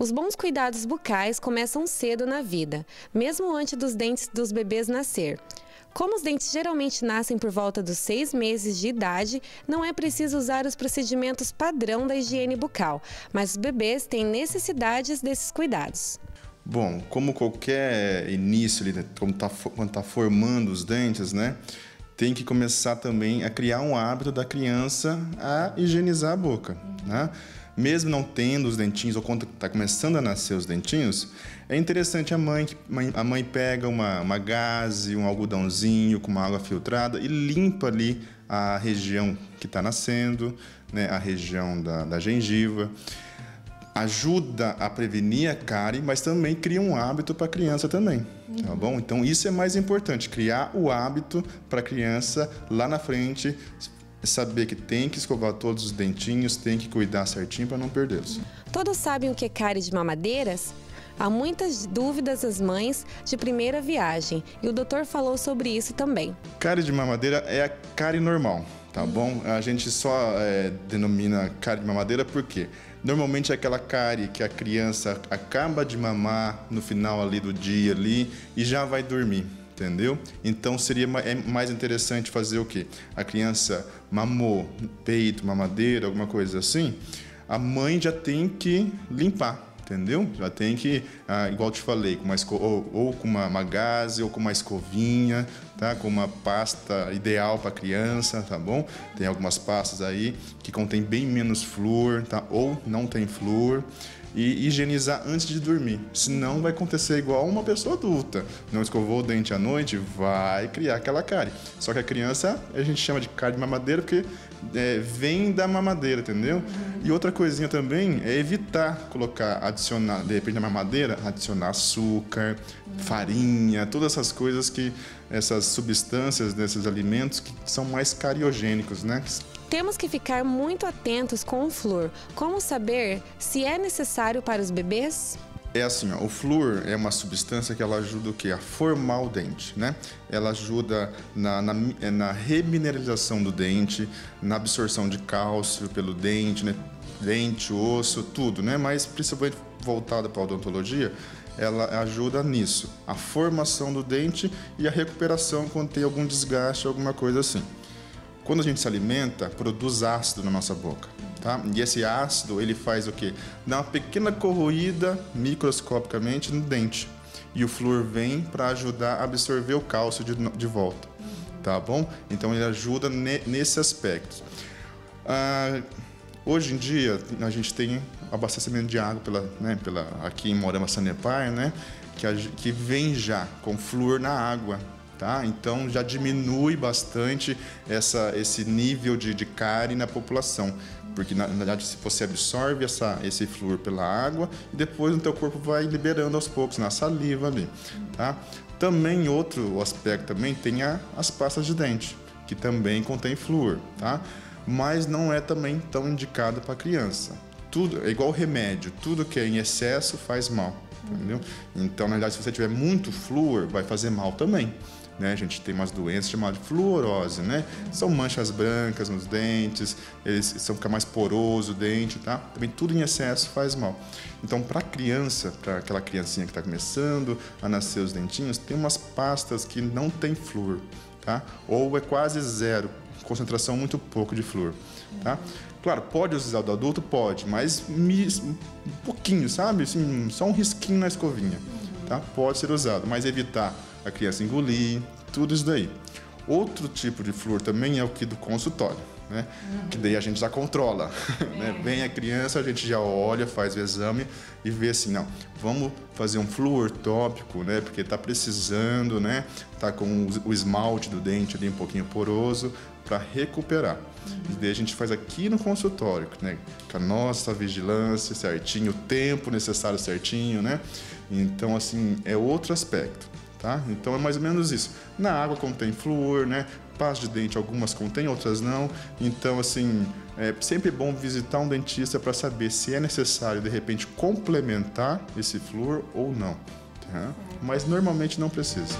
Os bons cuidados bucais começam cedo na vida, mesmo antes dos dentes dos bebês nascer. Como os dentes geralmente nascem por volta dos seis meses de idade, não é preciso usar os procedimentos padrão da higiene bucal, mas os bebês têm necessidades desses cuidados. Bom, como qualquer início, ali, quando está tá formando os dentes, né? Tem que começar também a criar um hábito da criança a higienizar a boca, né? Mesmo não tendo os dentinhos ou quando está começando a nascer os dentinhos, é interessante a mãe, a mãe pega uma, uma gaze, um algodãozinho com uma água filtrada e limpa ali a região que está nascendo, né, a região da, da gengiva. Ajuda a prevenir a cárie, mas também cria um hábito para a criança também, tá bom? Então isso é mais importante, criar o hábito para a criança lá na frente é saber que tem que escovar todos os dentinhos, tem que cuidar certinho para não perdê-los. Todos sabem o que é cárie de mamadeiras? Há muitas dúvidas das mães de primeira viagem e o doutor falou sobre isso também. Cárie de mamadeira é a cárie normal, tá bom? A gente só é, denomina cárie de mamadeira porque normalmente é aquela cárie que a criança acaba de mamar no final ali do dia ali e já vai dormir entendeu? Então seria é mais interessante fazer o quê? A criança mamou, peito, mamadeira, alguma coisa assim, a mãe já tem que limpar, entendeu? Já tem que, ah, igual te falei, com uma ou, ou, com uma, uma gaze, ou com uma escovinha, tá? Com uma pasta ideal para criança, tá bom? Tem algumas pastas aí que contém bem menos flúor, tá? Ou não tem flúor e higienizar antes de dormir. Senão vai acontecer igual uma pessoa adulta. Não escovou o dente à noite, vai criar aquela cárie. Só que a criança, a gente chama de cárie de mamadeira porque é, vem da mamadeira, entendeu? E outra coisinha também é evitar colocar, adicionar, de repente na mamadeira, adicionar açúcar, uhum. farinha, todas essas coisas que, essas substâncias desses alimentos que são mais cariogênicos, né? Temos que ficar muito atentos com o flúor. Como saber se é necessário para os bebês? É assim, ó, o flúor é uma substância que ela ajuda o quê? A formar o dente, né? Ela ajuda na, na, na remineralização do dente, na absorção de cálcio pelo dente, né? Dente, osso, tudo, né? Mas principalmente voltada para a odontologia, ela ajuda nisso, a formação do dente e a recuperação quando tem algum desgaste, alguma coisa assim. Quando a gente se alimenta, produz ácido na nossa boca, tá? E esse ácido, ele faz o quê? Dá uma pequena corroída microscopicamente no dente. E o flúor vem para ajudar a absorver o cálcio de, de volta, tá bom? Então ele ajuda ne, nesse aspecto. Ah, hoje em dia, a gente tem abastecimento de água pela, né, pela, aqui em Morama Sanepar, né? Que, que vem já com flúor na água, Tá? Então já diminui bastante essa, esse nível de, de cárie na população, porque na, verdade você absorve essa, esse flúor pela água e depois o teu corpo vai liberando aos poucos na saliva ali, tá? Também outro aspecto também tem a, as pastas de dente, que também contém flúor, tá? Mas não é também tão indicado para criança. Tudo é igual remédio, tudo que é em excesso faz mal, entendeu? Então, na verdade, se você tiver muito flúor, vai fazer mal também. Né? A gente tem umas doenças chamadas fluorose, né? São manchas brancas nos dentes, eles são ficar mais poroso o dente, tá? Também tudo em excesso faz mal. Então, para criança, para aquela criancinha que está começando a nascer os dentinhos, tem umas pastas que não tem flúor, tá? Ou é quase zero, concentração muito pouco de flúor, tá? Claro, pode usar do adulto? Pode, mas um pouquinho, sabe? Assim, só um risquinho na escovinha, tá? Pode ser usado, mas evitar a criança engolir, tudo isso daí. Outro tipo de flúor também é o que do consultório, né? Uhum. Que daí a gente já controla, né? Vem a criança, a gente já olha, faz o exame e vê assim, não, vamos fazer um flúor tópico, né? Porque tá precisando, né? Tá com o esmalte do dente ali um pouquinho poroso para recuperar. Uhum. E daí a gente faz aqui no consultório, né? Com a nossa vigilância certinho, o tempo necessário certinho, né? Então, assim, é outro aspecto. Tá? Então é mais ou menos isso. Na água contém flúor, né? Pasta de dente, algumas contém, outras não. Então, assim, é sempre bom visitar um dentista para saber se é necessário, de repente, complementar esse flúor ou não. Tá? Mas normalmente não precisa.